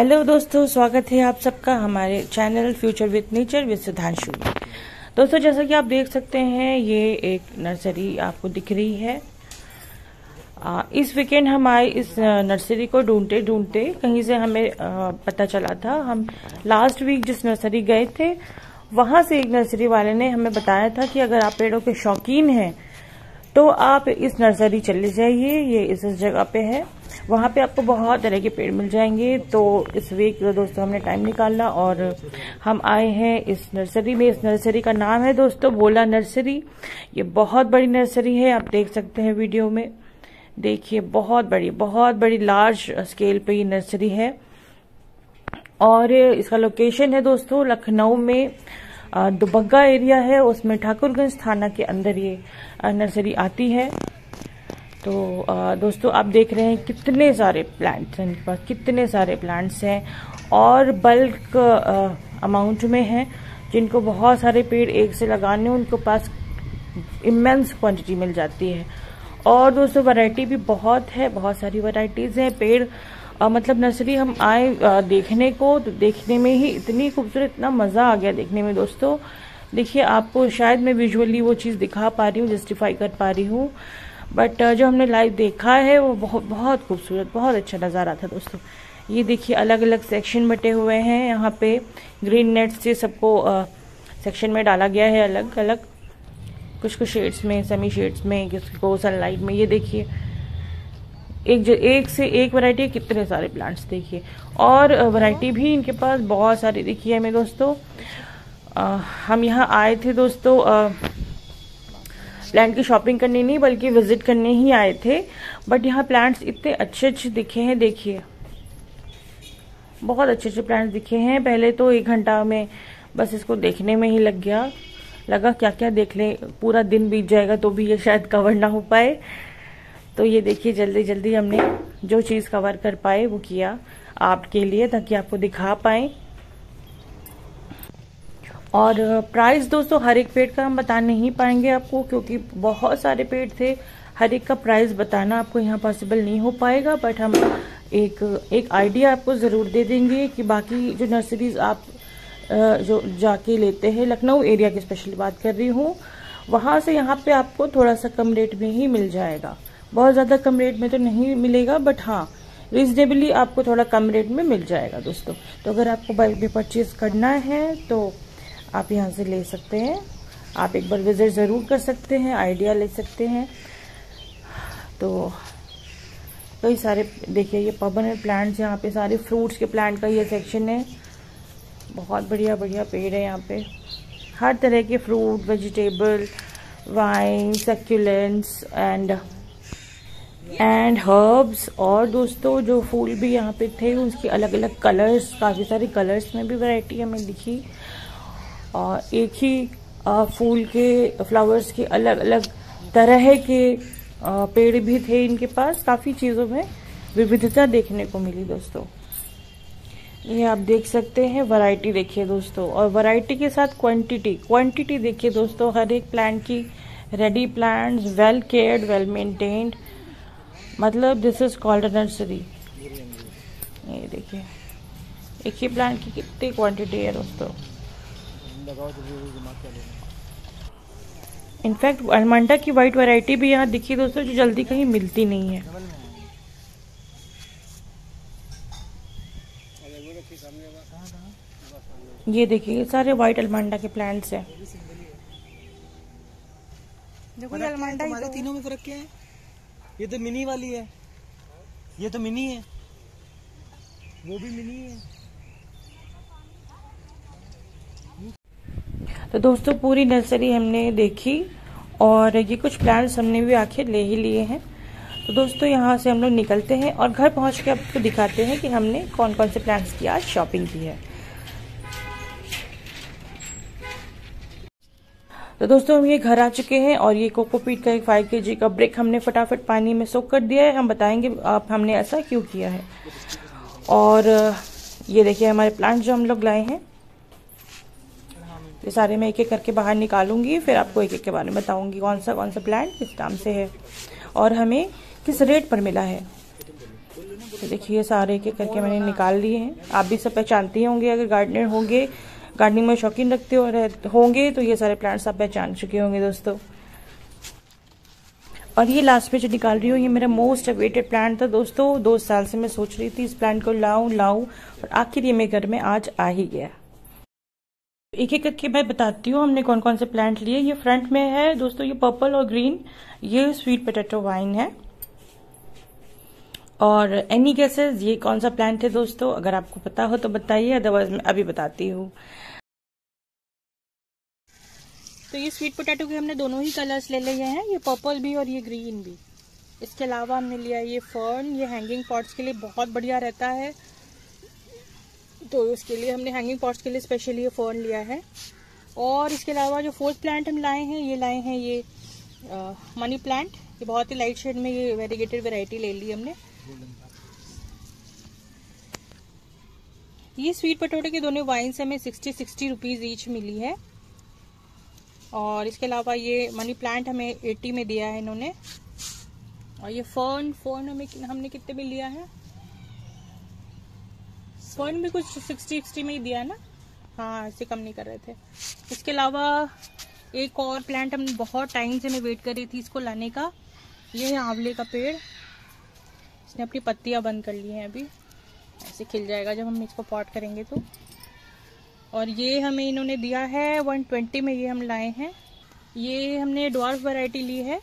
Hello दोस्तों स्वागत है आप सबका हमारे channel future with nature with Sudhanshu दोस्तों जैसा कि आप देख सकते हैं ये एक नर्सरी आपको दिख रही है। आ, इस वीकेंड हम आए इस नर्सरी को ढूंढते ढूंढते कहीं से हमें आ, पता चला था। हम लास्ट वीक जिस नर्सरी गए थे वहाँ से एक नर्सरी वाले ने हमें बताया था कि अगर आप पेड़ों के शौकीन हैं तो आप इस नर्सरी चले जाइए ये इस जगह पे है। वहाँ पे आपको बहुत तरह के पेड़ मिल जाएँगे। तो इस वीक दोस्तों हमने टाइम निकाला और हम आए हैं इस नर्सरी में। इस नर्सरी का नाम है दोस्तों बोला नर्सरी ये बहुत बड़ी नर्सरी है, आप देख सकते हैं वीडियो में। देखिए, बहुत बड़ी बहुत बड़ी लार्ज स्केल पे ये नर्सरी है। और इसका लोकेशन है दोस्तों लखनऊ में दुबग्गा एरिया है। उसमें ठाकुरगंज थाना के अंदर ये नर्सरी आती है। तो दोस्तों आप देख रहे हैं कितने सारे प्लांट्स हैं इनके पास कितने सारे प्लांट्स हैं और बल्क अमाउंट में हैं जिनको बहुत सारे पेड़ एक से लगाने उनके पास इमेंस क्वांटिटी मिल जाती है। और दोस्तों वैरायटी भी बहुत है बहुत सारी वैरायटीज हैं पेड़ आ, मतलब नर्सरी हम आए आ, देखने को तो देखने में ही इतनी खूबसूरत इतना मज़ा आ गया देखने में दोस्तों। देखिए आपको शायद मैं विजुअली वो चीज़ दिखा पा रही हूँ जस्टिफाई कर पा रही हूँ। बट जो हमने लाइव देखा है वो बहुत बहुत खूबसूरत बहुत अच्छा नज़ारा था दोस्तों। ये देखिए अलग अलग सेक्शन बटे हुए हैं। यहाँ पे ग्रीन नेट से सबको सेक्शन में डाला गया है अलग अलग कुछ कुछ शेड्स में सेमी शेड्स में किसको सनलाइट में। ये देखिए एक जो एक से एक वैरायटी कितने सारे प्लांट्स देखिए। और वैरायटी भी इनके पास बहुत सारी देखी है मेरे दोस्तों। आ, हम यहाँ आए थे दोस्तों आ, प्लांट की शॉपिंग करने नहीं, बल्कि विज़िट करने ही आए थे। बट यहाँ प्लांट्स इतने अच्छे अच्छे दिखे हैं, देखिए। बहुत अच्छे अच्छे प्लांट्स दिखे हैं। पहले तो एक घंटा में बस इसको देखने में ही लग गया। लगा क्या क्या देख ले, पूरा दिन बीत जाएगा तो भी ये शायद कवर ना हो पाए। तो ये देखिए जल्दी जल्दी हमने जो चीज़ कवर कर पाए, वो किया आपके लिए, ताकि आपको दिखा पाए। और प्राइस दोस्तों हर एक पेड़ का हम बता नहीं पाएँगे आपको, क्योंकि बहुत सारे पेड़ थे। हर एक का प्राइस बताना आपको यहाँ पॉसिबल नहीं हो पाएगा बट हम एक एक आइडिया आपको ज़रूर दे देंगे कि बाकी जो नर्सरीज आप जो जाके लेते हैं, लखनऊ एरिया की स्पेशली बात कर रही हूँ, वहाँ से यहाँ पे आपको थोड़ा सा कम रेट में ही मिल जाएगा। बहुत ज़्यादा कम रेट में तो नहीं मिलेगा बट हाँ रिजनेबली आपको थोड़ा कम रेट में मिल जाएगा दोस्तों। तो अगर आपको बाइक में परचेज करना है तो आप यहाँ से ले सकते हैं। आप एक बार विज़िट ज़रूर कर सकते हैं आइडिया ले सकते हैं। तो कई सारे, देखिए, ये परमानेंट प्लांट्स यहाँ पे सारे फ्रूट्स के प्लांट का ये सेक्शन है। बहुत बढ़िया बढ़िया पेड़ है यहाँ पे। हर तरह के fruit vegetable vine succulents and and herbs और दोस्तों, जो फूल भी यहाँ पे थे, उसके अलग अलग कलर्स काफ़ी सारे कलर्स में भी वैरायटी हमें दिखी। एक ही फूल के फ्लावर्स के अलग अलग तरह के पेड़ भी थे इनके पास, काफ़ी चीज़ों में विविधता देखने को मिली दोस्तों। ये आप देख सकते हैं वैरायटी देखिए दोस्तों, और वैरायटी के साथ क्वांटिटी क्वांटिटी देखिए दोस्तों, हर एक प्लांट की ready plants well cared well maintained मतलब दिस इज़ कॉल्ड नर्सरी ये देखिए, एक ही प्लांट की कितनी क्वांटिटी है दोस्तों। इनफैक्ट अलमंडा की वाइट वैरायटी भी यहाँ दिखी दोस्तों जो जल्दी कहीं मिलती नहीं है। ये देखिए सारे वाइट अलमंडा के प्लांट्स हैं। देखो ये अलमंडा हमारे तीनों में फ़र्क क्या है? ये तो मिनी वाली है। ये तो मिनी है। वो भी मिनी है। तो दोस्तों, पूरी नर्सरी हमने देखी और ये कुछ प्लांट्स हमने भी आखिर ले ही लिए हैं। तो दोस्तों, यहाँ से हम लोग निकलते हैं और घर पहुँच के आपको दिखाते हैं कि हमने कौन कौन से प्लांट्स की आज शॉपिंग की है। तो दोस्तों, हम ये घर आ चुके हैं और ये कोकोपीट का एक फाइव के का ब्रेक हमने फटाफट पानी में सोख कर दिया है। हम बताएँगे आप हमने ऐसा क्यों किया है। और ये देखिए, हमारे प्लांट जो हम लोग लाए हैं ये सारे मैं एक एक करके बाहर निकालूँगी, फिर आपको एक एक के बारे में बताऊँगी कौन सा कौन सा प्लांट किस नाम से है और हमें किस रेट पर मिला है। तो देखिए सारे एक एक करके मैंने निकाल लिए हैं। आप भी सब पहचानते होंगे, अगर गार्डनर होंगे गार्डनिंग में शौकीन रखते हो होंगे तो ये सारे प्लांट्स आप पहचान चुके होंगे दोस्तों। और ये लास्ट में जो निकाल रही हूँ, ये मेरा मोस्ट अवेटेड प्लांट था दोस्तों। दो साल से मैं सोच रही थी इस प्लांट को लाऊं लाऊं, और आखिर ये मेरे घर में आज आ ही गया। एक एक करके मैं बताती हूँ, हमने कौन कौन से प्लांट लिए। ये फ्रंट में है, दोस्तों, ये पर्पल और ग्रीन ये स्वीट पोटैटो वाइन है। और एनी गेसेस ये कौन सा प्लांट है, दोस्तों? अगर आपको पता हो तो बताइए अदरवाइज़ मैं अभी बताती हूँ। तो ये स्वीट पोटैटो के हमने दोनों ही कलर्स ले लिए हैं, ये पर्पल भी और ये ग्रीन भी। इसके अलावा हमने लिया ये फर्न ये हैंगिंग पॉट्स के लिए बहुत बढ़िया रहता है। तो उसके लिए हमने हैंगिंग पॉट्स के लिए स्पेशली ये फर्न लिया है। और इसके अलावा जो फोर्थ प्लांट हम लाए हैं ये लाए हैं ये आ, मनी प्लांट ये बहुत ही लाइट शेड में ये वेरीगेटेड वेराइटी ले ली हमने। ये स्वीट पटोटे के दोनों वाइन्स हमें सिक्सटी सिक्सटी रुपीज़ ईच मिली है। और इसके अलावा ये मनी प्लांट हमें एट्टी में दिया है इन्होंने। और ये फर्न फर्न हमें हमने कितने में लिया है? फर्न भी कुछ सिक्सटी सिक्सटी में ही दिया है ना? हाँ ऐसे कम नहीं कर रहे थे। इसके अलावा एक और प्लांट हम बहुत टाइम से मैं वेट कर रही थी इसको लाने का। ये है आंवले का पेड़। इसने अपनी पत्तियाँ बंद कर ली हैं अभी। ऐसे खिल जाएगा जब हम इसको पॉट करेंगे तो। और ये हमें इन्होंने दिया है 120 में ये हम लाए हैं। ये हमने डॉर्फ वैरायटी ली है।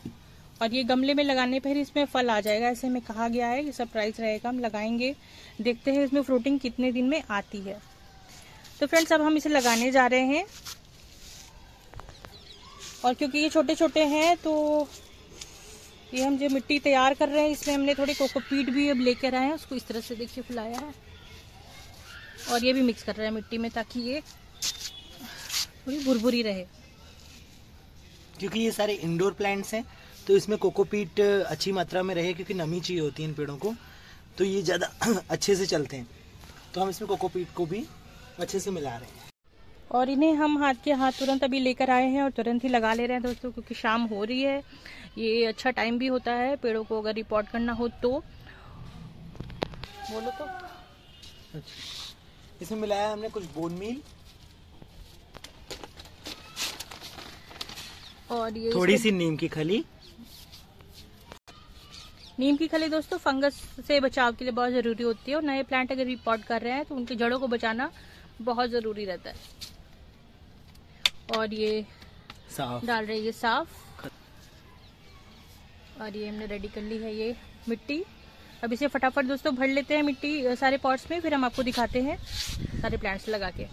और ये गमले में लगाने पर इसमें फल आ जाएगा, ऐसे हमें कहा गया है। ये सरप्राइज़ रहेगा, हम लगाएँगे। देखते हैं इसमें फ्रूटिंग कितने दिन में आती है। तो फ्रेंड्स अब हम इसे लगाने जा रहे हैं। और क्योंकि ये छोटे छोटे हैं तो ये हम जो मिट्टी तैयार कर रहे हैं, इसमें हमने थोड़ी कोकोपीट भी अब लेकर आए हैं। उसको इस तरह से देखिए, फुलाया है। और ये भी मिक्स कर रहे हैं मिट्टी में, ताकि ये थोड़ी भुरभुरी रहे। क्योंकि ये सारे इंडोर प्लांट्स हैं तो इसमें कोकोपीट अच्छी मात्रा में रहे क्योंकि नमी चाहिए होती है इन पेड़ों को तो ये ज़्यादा अच्छे से चलते हैं। तो हम इसमें कोकोपीट को भी अच्छे से मिला रहे हैं। और इन्हें हम हाथ के हाथ तुरंत अभी लेकर आए हैं और तुरंत ही लगा ले रहे हैं दोस्तों क्योंकि शाम हो रही है। ये अच्छा टाइम भी होता है पेड़ों को अगर रिपोर्ट करना हो तो। बोलो तो। अच्छा। इसमें मिलाया हमने कुछ बोन मील और ये थोड़ी सी नीम की खली। नीम की खली दोस्तों फंगस से बचाव के लिए बहुत ज़रूरी होती है और नए प्लांट अगर रिपोर्ट कर रहे हैं तो उनकी जड़ों को बचाना बहुत ज़रूरी रहता है। और ये साफ़। डाल रहे ये साफ़। और ये हमने रेडी कर ली है ये मिट्टी। अब इसे फटाफट दोस्तों भर लेते हैं मिट्टी सारे पॉट्स में फिर हम आपको दिखाते हैं सारे प्लांट्स लगा के।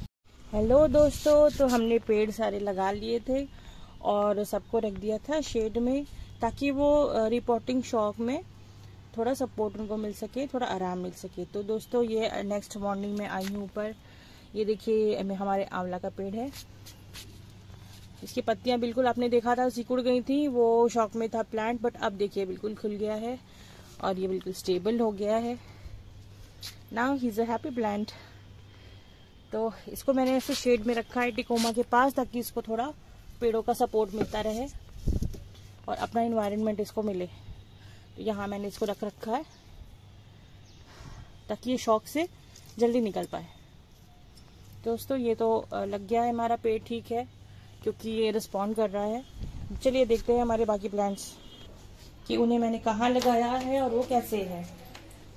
हेलो दोस्तों तो हमने पेड़ सारे लगा लिए थे और सबको रख दिया था शेड में ताकि वो रिपोर्टिंग शॉप में थोड़ा सपोर्ट उनको मिल सके, थोड़ा आराम मिल सके। तो दोस्तों, ये नेक्स्ट मॉर्निंग में आई हूँ ऊपर। ये देखिए हमारे आंवला का पेड़ है। इसकी पत्तियाँ बिल्कुल आपने देखा था, सिकुड़ गई थी। वो शौक में था प्लांट बट अब देखिए बिल्कुल खुल गया है और ये बिल्कुल स्टेबल हो गया है। Now he is a happy plant तो इसको मैंने ऐसे शेड में रखा है टिकोमा के पास, ताकि इसको थोड़ा पेड़ों का सपोर्ट मिलता रहे और अपना इन्वायरमेंट इसको मिले। यहाँ मैंने इसको रख रखा है, ताकि ये शौक से जल्दी निकल पाए। दोस्तों, ये तो लग गया है हमारा पेड़ ठीक है, क्योंकि ये रिस्पॉन्ड कर रहा है। चलिए देखते हैं हमारे बाकी प्लांट्स कि उन्हें मैंने कहाँ लगाया है और वो कैसे है।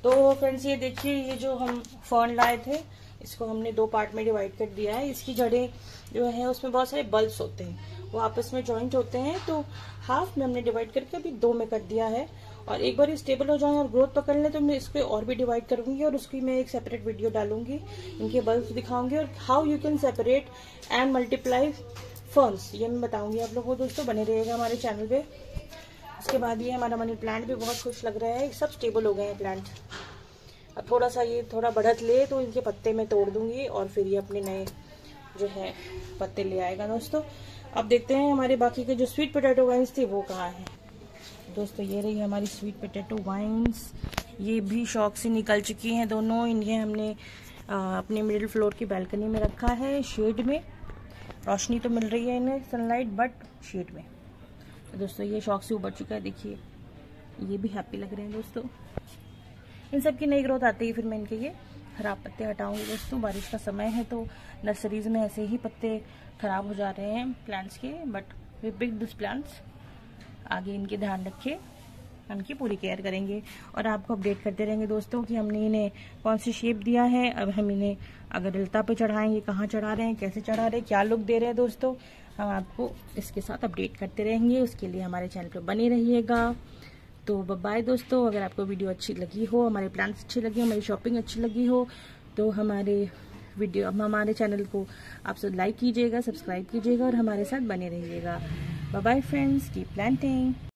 तो फ्रेंड्स ये देखिए, ये जो हम फर्न लाए थे, इसको हमने दो पार्ट में डिवाइड कर दिया है। इसकी जड़ें जो है, उसमें बहुत सारे बल्ब्स होते हैं। वो आपस में ज्वाइंट होते हैं तो हाफ़ में हमने डिवाइड करके अभी दो में कर दिया है। और एक बार ये स्टेबल हो जाए और ग्रोथ पकड़ ले तो मैं इसको और भी डिवाइड करूँगी और उसकी मैं एक सेपरेट वीडियो डालूँगी। इनके बल्ब दिखाऊँगी और how you can separate and multiply ferns ये मैं बताऊँगी आप लोगों को दोस्तों, बने रहेगा हमारे चैनल पे। उसके बाद ये हमारा मनी प्लांट भी बहुत खुश लग रहा है, सब स्टेबल हो गए हैं प्लांट अब थोड़ा सा ये थोड़ा बढ़त ले तो इनके पत्ते में तोड़ दूँगी और फिर ये अपने नए जो है, पत्ते ले आएगा दोस्तों। अब देखते हैं हमारे बाकी के जो स्वीट पोटैटो वाइन्स थे वो कहाँ है। दोस्तों ये रही हमारी स्वीट पोटैटो वाइन्स ये भी शौक से निकल चुकी हैं दोनों। इन्हें हमने आ, अपने मिडिल फ्लोर की बैल्कनी में रखा है शेड में। रोशनी तो मिल रही है इन्हें सनलाइट बट शेड में। तो दोस्तों ये शौक से उबर चुका है देखिए। ये भी हैप्पी लग रहे हैं दोस्तों। इन सब की नई ग्रोथ आती है फिर मैं इनके ये खराब पत्ते हटाऊँगी दोस्तों। बारिश का समय है तो नर्सरीज में ऐसे ही पत्ते खराब हो जा रहे हैं प्लांट्स के but we pick this plants आगे इनके ध्यान रखे। इनकी पूरी केयर करेंगे। और आपको अपडेट करते रहेंगे दोस्तों कि हमने इन्हें कौन सी शेप दिया है। अब हम इन्हें अगर रिलता पे चढ़ाएँगे, कहाँ चढ़ा रहे हैं, कैसे चढ़ा रहे हैं, क्या लुक दे रहे हैं दोस्तों, हम आपको इसके साथ अपडेट करते रहेंगे। उसके लिए हमारे चैनल पर बने रहिएगा। तो बाय दोस्तों। अगर आपको वीडियो अच्छी लगी हो, हमारे प्लान्स अच्छे लगे हमारी शॉपिंग अच्छी लगी हो तो हमारे वीडियो हमारे चैनल को आप सब लाइक कीजिएगा सब्सक्राइब कीजिएगा और हमारे साथ बने रहिएगा। बाय फ्रेंड्स की प्लांटिंग